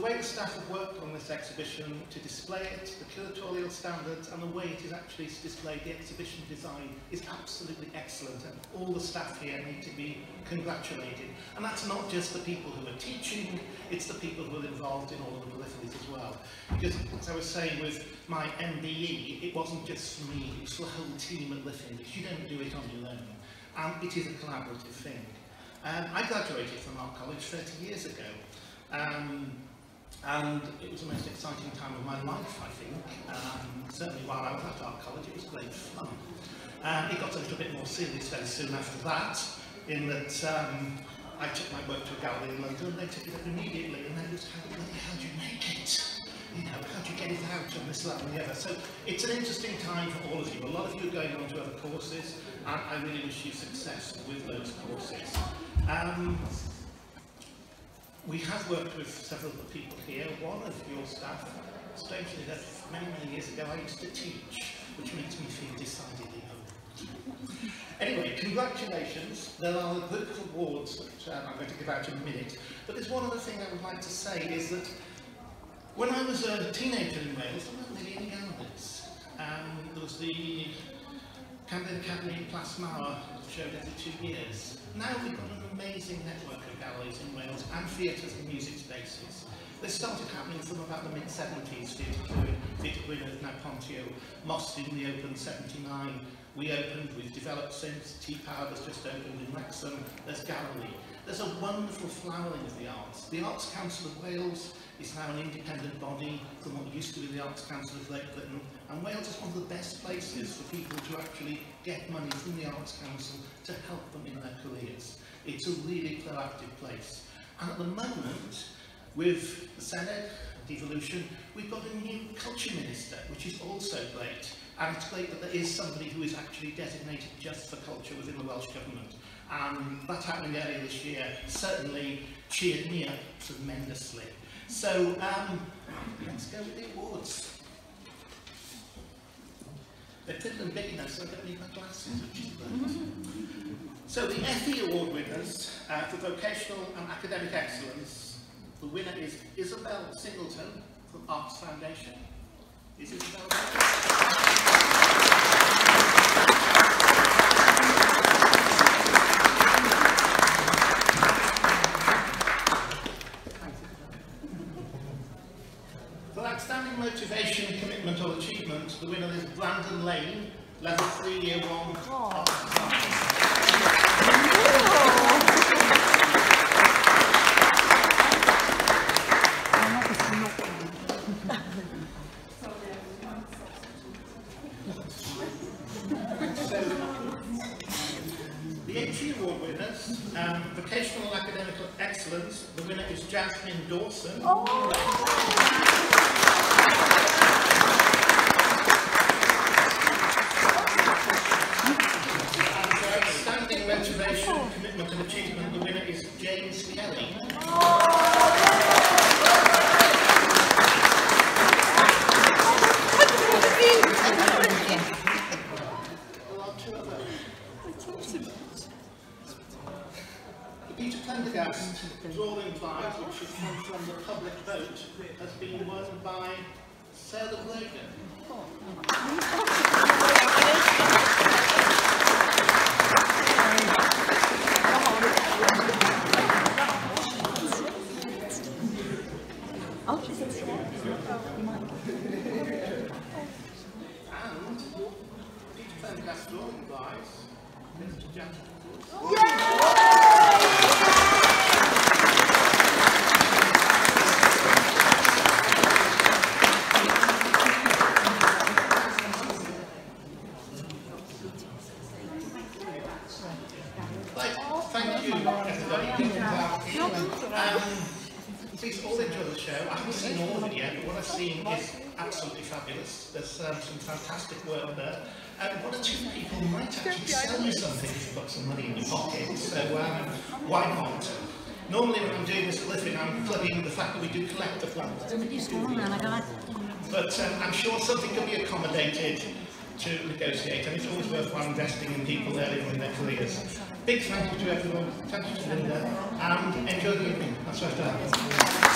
The way the staff have worked on this exhibition to display it, the curatorial standards and the way it is actually displayed, the exhibition design is absolutely excellent and all the staff here need to be congratulated. And that's not just the people who are teaching, it's the people who are involved in all of the peripheries as well. Because as I was saying with my MBE, it wasn't just me, it was the whole team at Liffin. You don't do it on your own. And it is a collaborative thing. Um, I graduated from Art College 30 years ago. Um, and it was the most exciting time of my life, I think. Um, certainly while I was at art college, it was great fun. Um, it got a little bit more serious very soon after that, in that um, I took my work to a gallery in London, and they took it up immediately, and then it was, how, how do you make it? You know, how do you get it out, and this, that, and the other. So it's an interesting time for all of you. A lot of you are going on to other courses, and I really wish you success with those courses. Um, we have worked with several of the people here. One of your staff, strangely enough, many, many years ago I used to teach, which makes me feel decidedly old. anyway, congratulations. There are a group awards that um, I'm going to give out in a minute. But there's one other thing I would like to say is that when I was a teenager in Wales, I weren't really any animals. Um, there was the Cambrian Academy Plas Mawr 2 years. Now we've got an amazing network of galleries in Wales and theatres and music spaces. This started happening from about the mid-70s, Theatre Gwynedd, now Pontio, Mostyn, we opened 79, we opened, we've developed since, Tŷ Pawb has just opened in Wrexham, there's Gallery. There's a wonderful flowering of the arts. The Arts Council of Wales is now an independent body from what used to be the Arts Council of Great Britain, and Wales is one of the best places for people to actually get money from the Arts Council to help them in their careers. It's a really proactive place. And at the moment, with the Senedd, devolution, we've got a new culture minister, which is also great. And it's great that there is somebody who is actually designated just for culture within the Welsh Government. And that happening earlier this year certainly cheered me up tremendously. So um, let's go with the awards. They're and big enough, so I don't need my glasses, which is great. So the FE Award winners uh, for vocational and academic excellence, the winner is Isabel Singleton from Arts Foundation. Is Isabel For outstanding motivation, commitment or achievement, the winner is Brandon Lane, level 3, year 1, Arts um, Vocational and Academic Excellence, the winner is Jasmine Dawson. And for Outstanding Motivation, Commitment and Achievement, the winner is James Kelly. There are two other. The Peter Prendergast drawing prize, which has come from the public vote, has been won by Sarah Logan. And Peter Prendergast drawing prize goes to Janet please all enjoy the show. I haven't seen all of it yet, but what I've seen is absolutely fabulous. There's um, some fantastic work there. And one or two people might actually sell you something if you've got some money in your pocket, so um, why not? Normally when I'm doing this living, I'm plugging the fact that we do Collectorplan. But um, I'm sure something can be accommodated to negotiate, and it's always worthwhile investing in people early on in their careers. Big thank you to everyone, thank you to Linda, and enjoy the evening. That's what I've done.